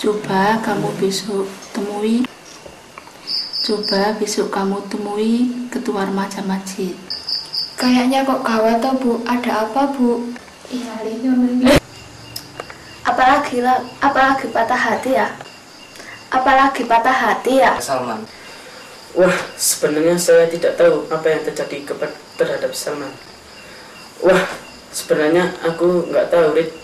Coba kamu besok temui Coba besok kamu temui ketua remaja masjid. Kayaknya kok gawat toh bu, ada apa bu? Iya, ini Apalagi lah, apalagi patah hati ya? Apalagi patah hati ya? Salman. Wah, sebenarnya saya tidak tahu apa yang terjadi kepada terhadap Salman. Wah, sebenarnya aku nggak tahu, Rit.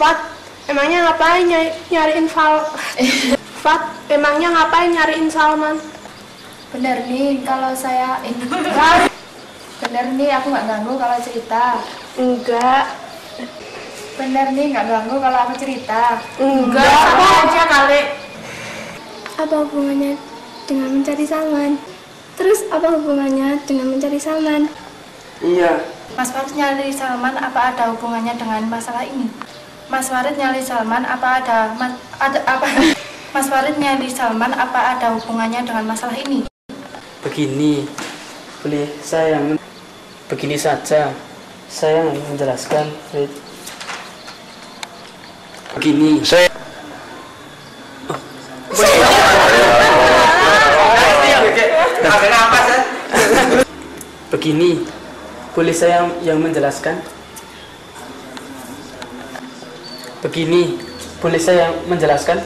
Fat, emangnya ngapain nyari, nyariin Fal? Fat, emangnya ngapain nyariin Salman? Bener nih kalau saya ini Bener nih aku nggak ganggu kalau cerita. Enggak, Bener nih nggak ganggu kalau aku cerita. enggak, sama aja kali. Apa hubungannya dengan mencari Salman? Terus apa hubungannya dengan mencari Salman? Iya, Mas Farid nyari Salman apa ada hubungannya dengan masalah ini? Mas Farid nyari Salman apa ada ma- ada apa? Mas Farid nyari Salman apa ada hubungannya dengan masalah ini? begini. Boleh saya begini saja. Saya yang menjelaskan, Rit. Begini. Saya Begini, boleh saya yang menjelaskan? Begini, boleh saya yang menjelaskan?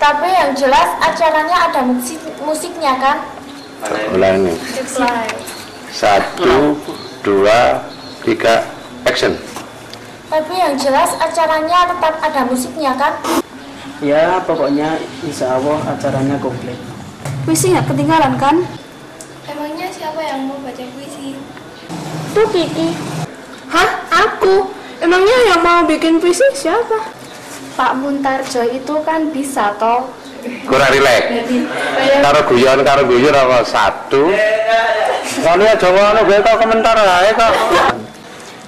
Tapi yang jelas acaranya ada musik musiknya kan? ulangi. Satu, dua, tiga, action. Tapi yang jelas acaranya tetap ada musiknya kan? Ya, pokoknya insya Allah acaranya komplit. Puisi nggak ketinggalan kan? Emangnya siapa yang mau baca puisi? Tuh Kiki. Hah? Aku? Emangnya yang mau bikin puisi siapa? Pak Muntarjo itu kan bisa toh. Kurang rileks. Karo guyon, karo guyon apa satu. Kalau ya Jawa anu gue kok komentar ae kok.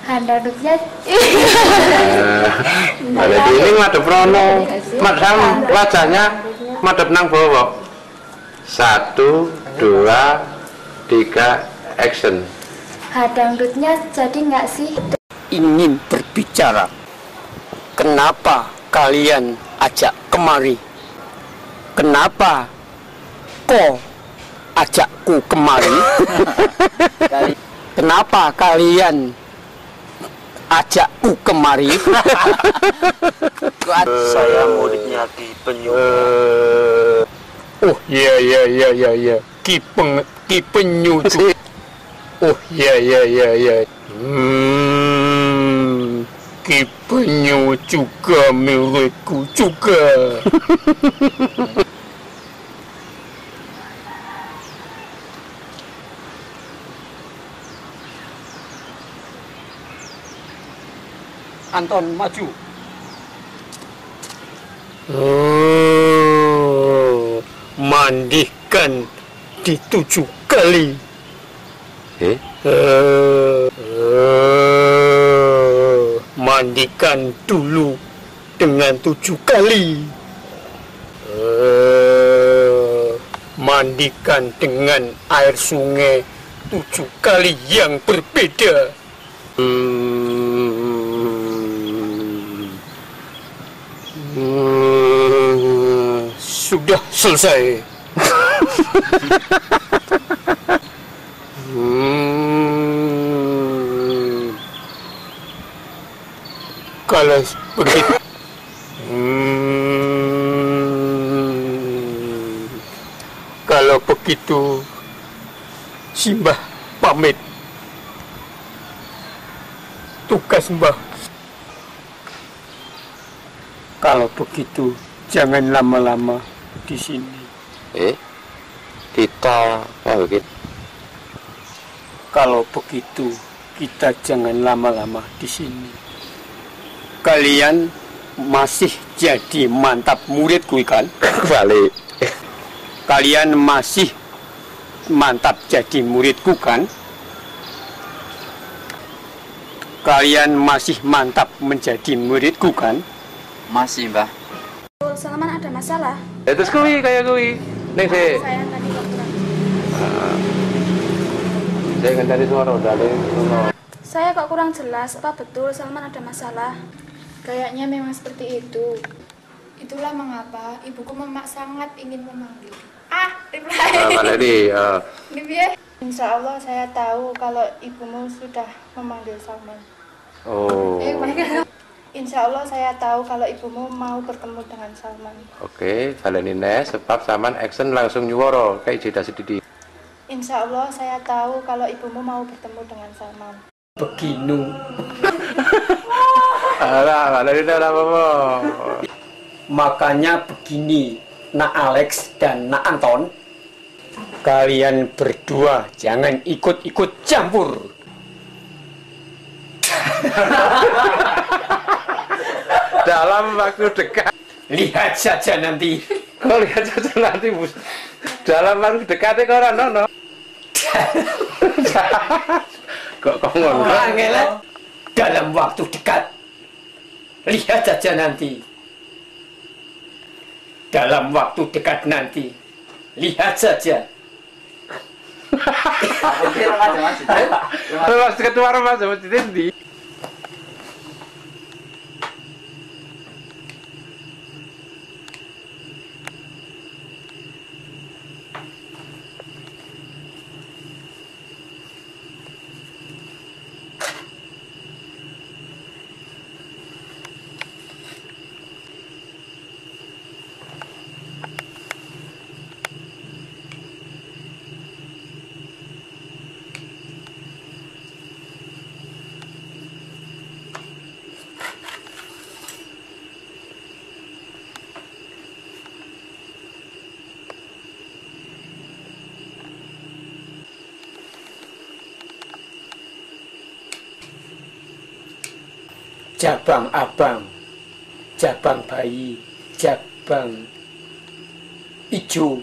Handaduknya Nah, jadi ini madep rono. Madam wajahnya madep nang bawa. Satu, dua, tiga, action. hadangdutnya jadi nggak sih? Ingin berbicara. Kenapa kalian ajak kemari? Kenapa kok ajakku kemari? Kenapa kalian ajakku kemari? Saya muridnya Ki Penyu. Oh iya iya iya iya iya. Ki peng ki penyu. Oh iya iya iya iya. Hmm. Ki penyu juga milikku juga. Anton maju. Oh, mandikan di tujuh kali. Eh, Eh, eh, mandikan dulu dengan tujuh kali. Eh, mandikan dengan air sungai tujuh kali yang berbeda. sudah selesai. Hmm, kalau begitu, Hmm, kalau begitu, Simbah pamit. Tugas Mbah Kalau begitu, jangan lama-lama di sini. eh, kita apa gitu? Kalau begitu, kita jangan lama-lama di sini. Kalian masih jadi mantap muridku kan? Balik. Kalian masih mantap jadi muridku kan? Kalian masih mantap menjadi muridku kan? Masih, Mbah. Salman ada masalah. Ya terus kuwi kayak kuwi. Ning sih. Saya tadi. Saya ngenteni suara ngono. Saya kok kurang jelas. Apa betul Salman ada masalah? Kayaknya memang seperti itu. Itulah mengapa ibuku memak sangat ingin memanggil. Ah, reply. Ah, Valeri, ah. Ini piye? Insya Allah saya tahu kalau ibumu sudah memanggil Salman. Oh. Eh, Insya Allah saya tahu kalau ibumu mau bertemu dengan Salman. Oke, baleni nes sebab saman action langsung nyuwara kayak jeda sedidi. Insya Allah saya tahu kalau ibumu mau bertemu dengan Salman. Beginu. Alah, apa-apa. Makanya begini, Nak Alex dan Nak Anton, kalian berdua jangan ikut-ikut campur. Dalam waktu dekat. Lihat saja nanti. Kau lihat saja nanti, Bus. Dalam waktu dekat kok ora nono. Kok kok ngono? Angela, dalam waktu dekat. Lihat saja nanti. Dalam waktu dekat nanti. Lihat saja. Mas ketua remaja masjid ndi? Jabang abang, jabang bayi, jabang ijo,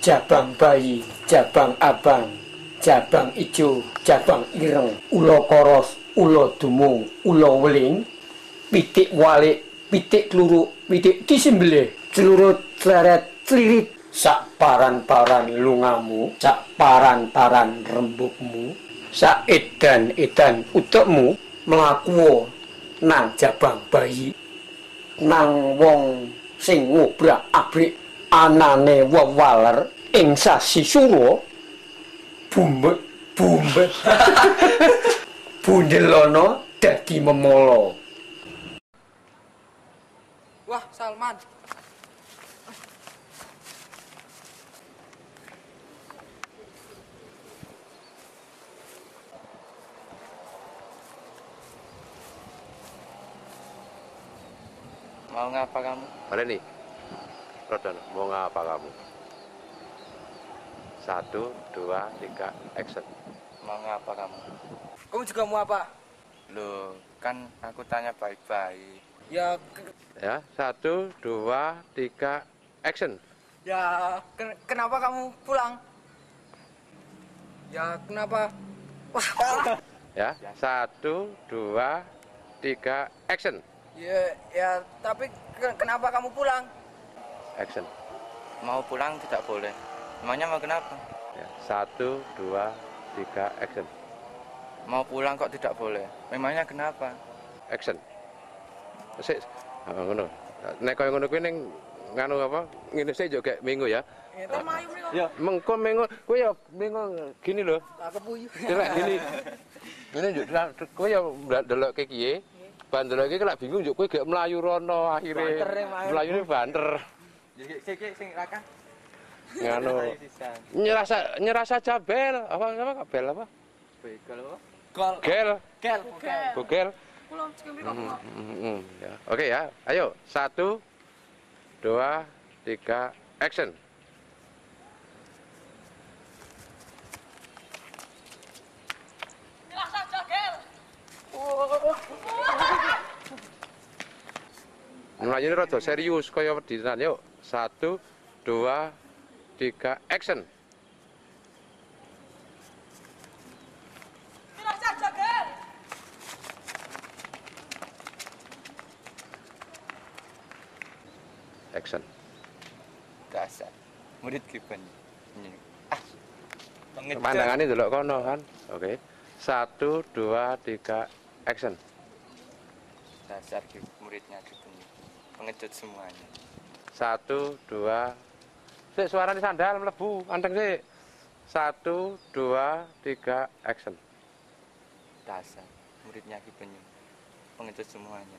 jabang bayi, jabang abang, jabang ijo, jabang ireng, ulo koros, ulo dumung, ulo weling, pitik walik, pitik kluruk, pitik disembelih, celurut, celeret, celirit, sak paran-paran lungamu, sak paran-paran rembukmu, sak edan-edan utekmu, mlaku nang jabang bayi. Nang wong sing ngobrak-abrik anane wewaler ing sasi sura bumbek bumbek. Bundelono dadi memolo Wah, Salman. Mau ngapa kamu? Baleni. Rodan, mau ngapa kamu? Satu, dua, tiga, action. Mau ngapa kamu? Kamu juga mau apa? Loh, kan aku tanya baik-baik. Ya, Ya, satu, dua, tiga, action. ya ken- kenapa kamu pulang? Ya kenapa? Wah, Ya, satu, dua, tiga, action. Ya, ya tapi ke- kenapa kamu pulang? Action. Mau pulang tidak boleh. Emangnya mau kenapa? Ya, satu, dua, tiga, action. Mau pulang kok tidak boleh. Memangnya kenapa? Action. Sik, ngono. Nek koyo ngono kuwi ning nganu apa? Ngene sik kayak minggu ya. Ya, mengko minggu kuwi ya minggu gini lho. Tak kepuyu. Kira gini. Ini njuk kowe ya ndelok ke kiye. Bandel iki kelak bingung njuk kowe gek mlayu rono akhire. Banter ya, Mas. Mlayune banter. Sik sing raka. Nganu. Nyerasa nyerasa jabel apa apa bel apa? Gol. Gel. Gel. Pulang sekali Hmm, hmm, hmm, ya. Oke ya, ayo satu, dua, tiga, action. Ini rada serius kaya wedinan. Yuk, satu, dua, tiga, action. Action. Dasar. Murid kipen. Ah. Pemandangannya dulu kono kan. Oke. Satu, dua, tiga, action. Dasar muridnya kipen. Pengecut semuanya. Satu, dua. Sik suaranya sandal mlebu, anteng sik. Satu, dua, tiga, action. Dasar. Muridnya kipen. Pengecut semuanya.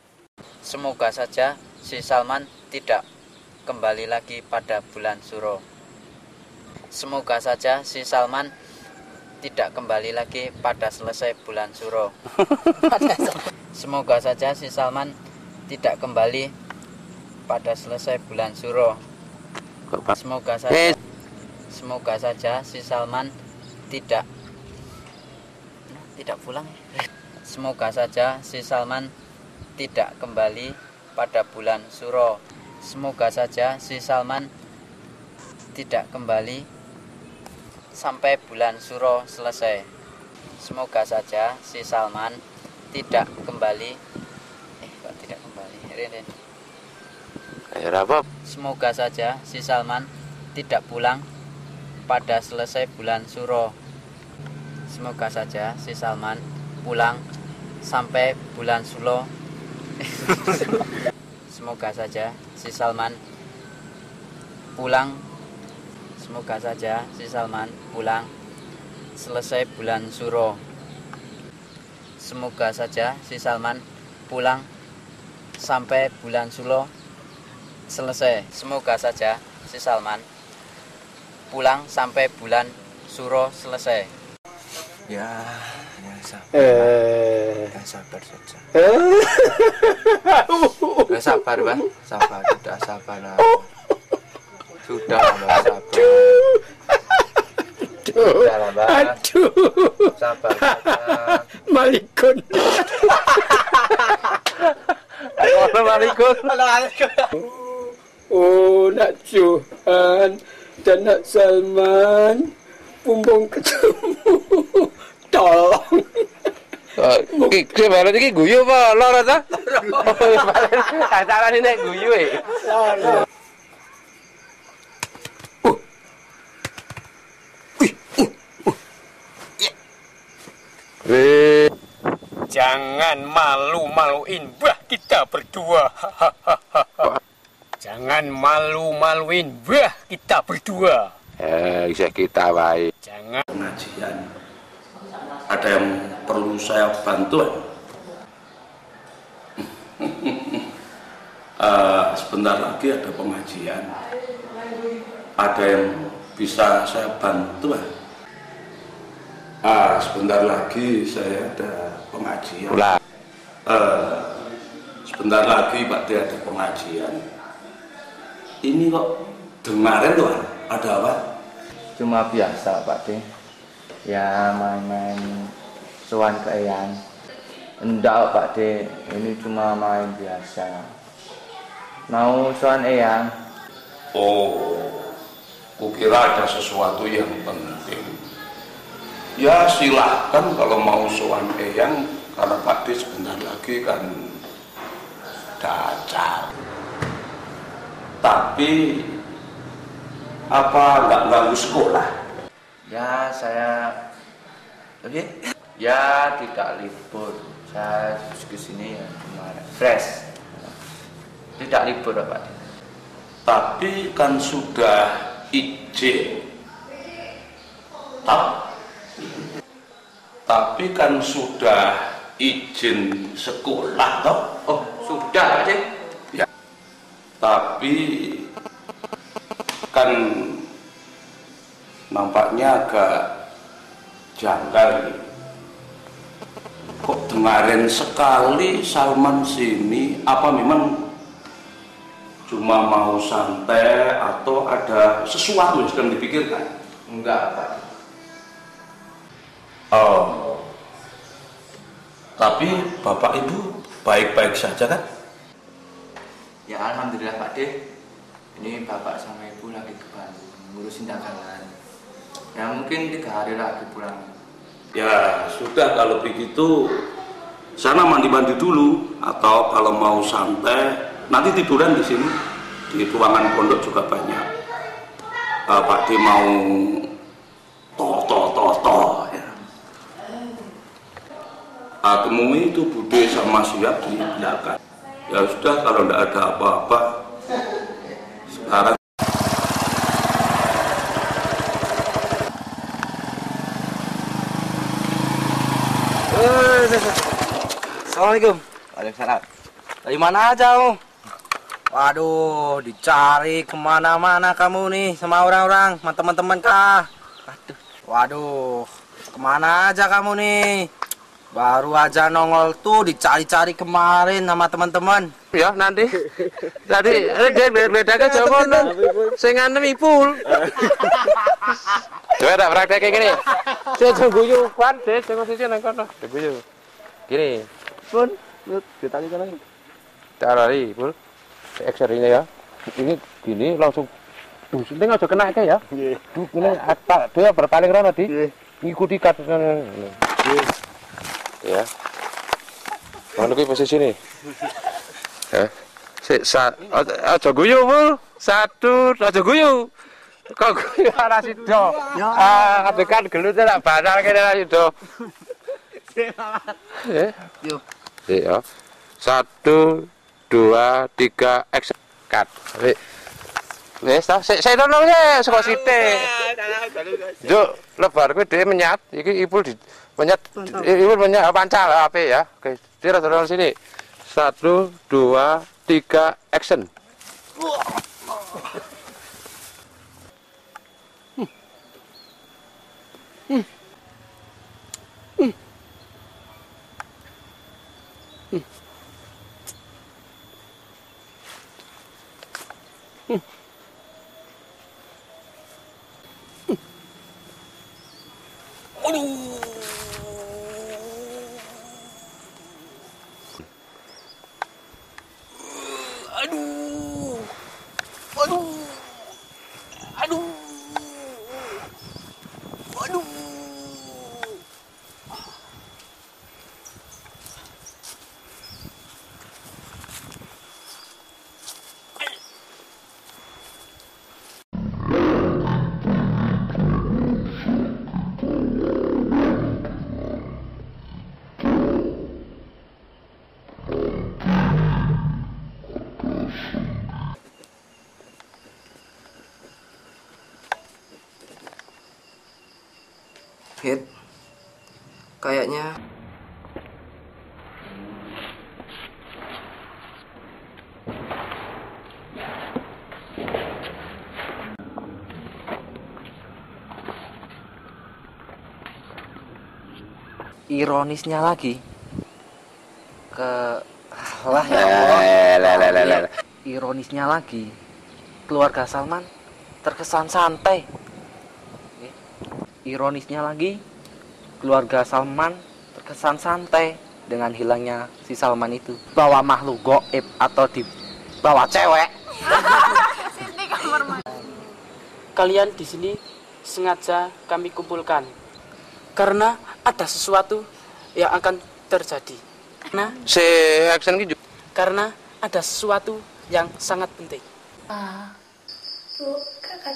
Semoga saja si Salman tidak kembali lagi pada bulan Suro. Semoga saja si Salman tidak kembali lagi pada selesai bulan Suro. Semoga saja si Salman tidak kembali pada selesai bulan Suro. Semoga saja Semoga saja si Salman tidak tidak pulang. Semoga saja si Salman tidak kembali pada bulan Suro. Semoga saja si Salman tidak kembali sampai bulan Suro selesai. Semoga saja si Salman tidak kembali eh kok tidak kembali. Rin, Rin. Apa? Semoga saja si Salman tidak pulang pada selesai bulan Suro. Semoga saja si Salman pulang sampai bulan Sulo. Semoga saja si Salman pulang. Semoga saja si Salman pulang selesai bulan Suro. Semoga saja si Salman pulang sampai bulan Sulo selesai. Semoga saja si Salman pulang sampai bulan Suro selesai. Ya, ya sabar. Eh. Ya sabar saja. Eh. Ya sabar, Pak. Sabar, sudah sabar. lah. Sudah, Mbak, sabar. Sudah lah, Mbak. Aduh. Sabar saja. Malikun. Assalamualaikum. Oh, nak Johan dan nak Salman bumbung ketemu. Tolong. Iki sebenarnya iki guyu apa lara ta? Acarane nek guyu e. Jangan malu-maluin bah kita berdua. Jangan malu-maluin. Bah kita berdua. Eh, bisa kita wae. Jangan. Pengajian. Ada yang perlu saya bantu? Eh, sebentar lagi ada pengajian. Ada yang bisa saya bantu? Ah sebentar lagi saya ada pengajian. Eh, sebentar lagi Pak D ada pengajian ini kok dengarin tuh ada apa Cuma biasa Pak D. Ya main-main suan ke Eyang. Enggak Pak D, ini cuma main biasa. Mau suan Eyang? Oh, kukira ada sesuatu yang penting. Ya silahkan kalau mau sowan eyang, karena Pak D sebentar lagi kan dacar. Tapi apa nggak ganggu sekolah? Ya saya Oke. Ya tidak libur. Saya ke sini ya kemarin fresh. Tidak libur D. Tapi kan sudah izin. Tak? Tapi kan sudah izin sekolah toh? Oh, sudah. Ya. Tapi kan nampaknya agak janggal. Kok dengarin sekali Salman sini apa memang cuma mau santai atau ada sesuatu yang sedang dipikirkan? Enggak Pak. Oh. Tapi Bapak Ibu baik-baik saja kan? Ya alhamdulillah Pak De. Ini bapak sama ibu lagi ke Bandung ngurusin dagangan. Ya mungkin tiga hari lagi pulang. Ya sudah kalau begitu sana mandi-mandi dulu atau kalau mau santai nanti tiduran di sini di ruangan pondok juga banyak. Eh, Pak D mau toh toh toh ya. Temui itu Bude sama Siap di belakang. Ya sudah kalau tidak ada apa-apa sekarang Assalamualaikum. Waalaikumsalam. Dari mana aja kamu? Waduh, dicari ke mana-mana kamu nih sama orang-orang, sama teman-teman kah? Aduh, waduh, ke mana aja kamu nih? Baru aja nongol tuh dicari-cari kemarin sama teman-teman. Ya nanti, tadi dia bedanya jauh kono, sing nganem ipul. Coba tak praktek kayak gini. Saya tunggu yuk, pan, deh, tunggu sisi nang kono. Tunggu yuk. Gini, pun, ditanya kan lari, pul. Ekser ini ya. Ini gini langsung. Duh, senting aja kena kayak ya. Duh, ini apa? Dia berpaling rana di. Ngikuti kat. Ya. Mana kuwi posisi nih? Ya. Sik sa aja guyu, Pul. Satu, aja guyu. Kok guyu ora sido. Ah, adekan gelut tak batal kene ora sido. Eh. Yo. Ya. Satu, dua, tiga, action. Cut. Wis. Wis ta, sik sik nolong ya saka sithik. Juk, lebar kuwi dhewe menyat, iki ipul di menyat ipul menyat pancal ape ya. Oke, dia dorong sini. Satu, dua, tiga, action. Aduh. Aduh. Aduh. Aduh. Hit, kayaknya. Ironisnya lagi. Ke lah ya Allah. Ironisnya lagi. Keluarga Salman terkesan santai Ironisnya lagi, keluarga Salman terkesan santai dengan hilangnya si Salman itu. Bawa makhluk goib atau dibawa cewek. Kalian di sini sengaja kami kumpulkan karena ada sesuatu yang akan terjadi. Nah, Si action ki juga. karena ada sesuatu yang sangat penting. Ah. Bu, kakak.